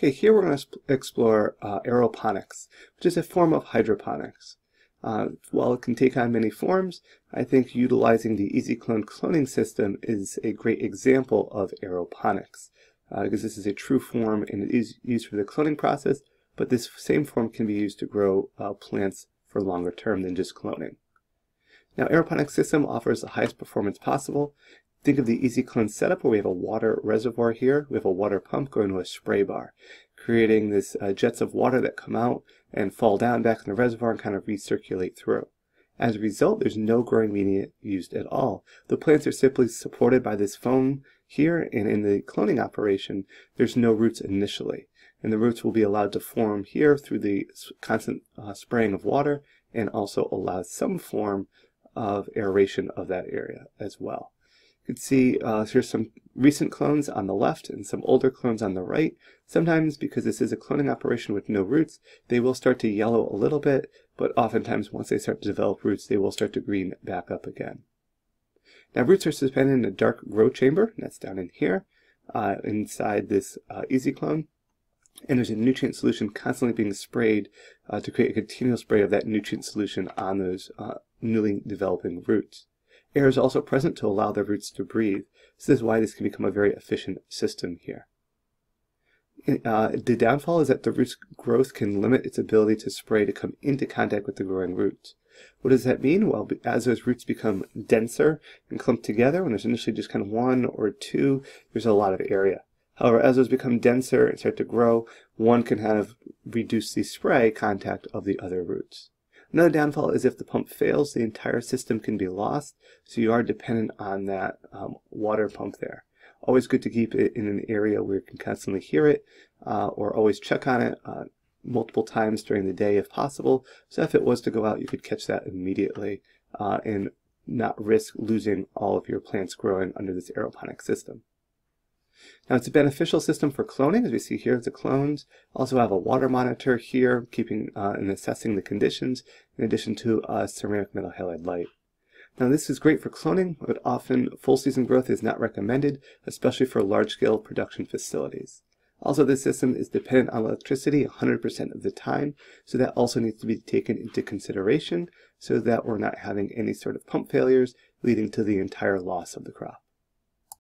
Okay, here we're going to explore uh, aeroponics, which is a form of hydroponics. Uh, while it can take on many forms, I think utilizing the EZ-Clone cloning system is a great example of aeroponics, uh, because this is a true form and it is used for the cloning process, but this same form can be used to grow uh, plants for longer term than just cloning. Now, aeroponics system offers the highest performance possible. Think of the EZ-Clone setup where we have a water reservoir here, we have a water pump going to a spray bar, creating these uh, jets of water that come out and fall down back in the reservoir and kind of recirculate through. As a result, there's no growing media used at all. The plants are simply supported by this foam here, and in the cloning operation, there's no roots initially. And the roots will be allowed to form here through the constant uh, spraying of water and also allow some form of aeration of that area as well. You can see uh, here's some recent clones on the left and some older clones on the right. Sometimes because this is a cloning operation with no roots, they will start to yellow a little bit, but oftentimes once they start to develop roots, they will start to green back up again. Now roots are suspended in a dark grow chamber, that's down in here, uh, inside this uh, EZ-Clone. And there's a nutrient solution constantly being sprayed uh, to create a continual spray of that nutrient solution on those uh, newly developing roots. Air is also present to allow the roots to breathe. This is why this can become a very efficient system here. Uh, the downfall is that the root's growth can limit its ability to spray to come into contact with the growing roots. What does that mean? Well, as those roots become denser and clumped together, when there's initially just kind of one or two, there's a lot of area. However, as those become denser and start to grow, one can kind of reduce the spray contact of the other roots. Another downfall is if the pump fails, the entire system can be lost, so you are dependent on that um, water pump there. Always good to keep it in an area where you can constantly hear it, uh, or always check on it uh, multiple times during the day if possible, so if it was to go out, you could catch that immediately uh, and not risk losing all of your plants growing under this aeroponic system. Now it's a beneficial system for cloning, as we see here, the clones. Also have a water monitor here, keeping uh, and assessing the conditions, in addition to a ceramic metal halide light. Now this is great for cloning, but often full season growth is not recommended, especially for large-scale production facilities. Also, this system is dependent on electricity 100% of the time, so that also needs to be taken into consideration so that we're not having any sort of pump failures leading to the entire loss of the crop.